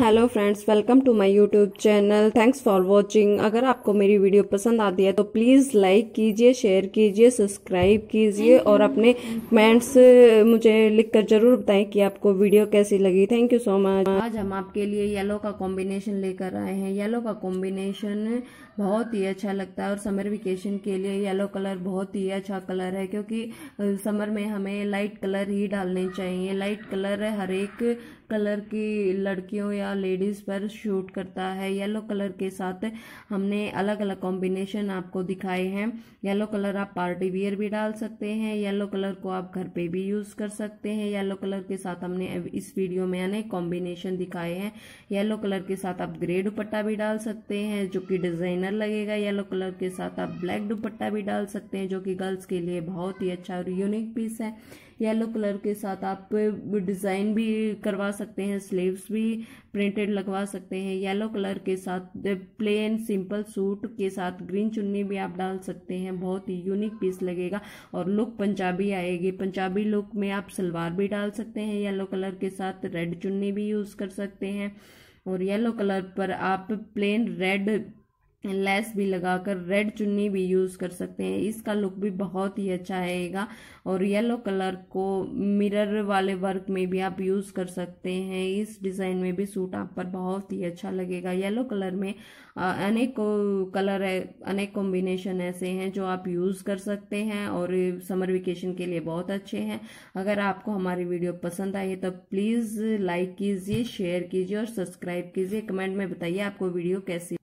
Hello friends welcome to my YouTube channel thanks for watching अगर आपको मेरी video पसंद आती है तो प्लीज़ लाइक कीजिए शेयर कीजिए सब्सक्राइब कीजिए और अपने कमेंट्स मुझे लिखकर ज़रूर बताएँ कि आपको वीडियो कैसी लगी। थैंक यू सो मच आज हम आपके लिए येलो का कॉम्बिनेशन लेकर आए हैं। येलो का कॉम्बिनेशन बहुत ही अच्छा लगता है और समर वेकेशन के लिए येलो कलर बहुत ही अच्छा कलर है क्योंकि समर में हमें लाइट कलर ही डालने चाहिए। लाइट कलर हर एक कलर की लड़कियों या लेडीज़ पर शूट करता है। येलो कलर के साथ हमने अलग अलग कॉम्बिनेशन आपको दिखाए हैं। येलो कलर आप पार्टी वियर भी डाल सकते हैं। येलो कलर को आप घर पे भी यूज़ कर सकते हैं। येलो कलर के साथ हमने इस वीडियो में अनेक कॉम्बिनेशन दिखाए हैं। येलो कलर के साथ आप ग्रे दुपट्टा भी डाल सकते हैं, जो कि डिज़ाइनर लगेगा। येलो कलर के साथ आप ब्लैक दुपट्टा भी डाल सकते हैं, जो कि गर्ल्स के लिए बहुत ही अच्छा और यूनिक पीस है। येलो कलर के साथ आप डिज़ाइन भी करवा सकते हैं, स्लीव्स भी प्रिंटेड लगवा सकते हैं। येलो कलर के साथ प्लेन सिंपल सूट के साथ ग्रीन चुन्नी भी आप डाल सकते हैं। बहुत ही यूनिक पीस लगेगा और लुक पंजाबी आएगी। पंजाबी लुक में आप सलवार भी डाल सकते हैं। येलो कलर के साथ रेड चुन्नी भी यूज़ कर सकते हैं। और येलो कलर पर आप प्लेन रेड लेस भी लगाकर रेड चुन्नी भी यूज़ कर सकते हैं। इसका लुक भी बहुत ही अच्छा आएगा और येलो कलर को मिरर वाले वर्क में भी आप यूज़ कर सकते हैं। इस डिज़ाइन में भी सूट आप पर बहुत ही अच्छा लगेगा। येलो कलर में अनेक कलर है, अनेक कॉम्बिनेशन ऐसे हैं जो आप यूज़ कर सकते हैं और समर वेकेशन के लिए बहुत अच्छे हैं। अगर आपको हमारी वीडियो पसंद आई तो प्लीज़ लाइक कीजिए, शेयर कीजिए और सब्सक्राइब कीजिए। कमेंट में बताइए आपको वीडियो कैसी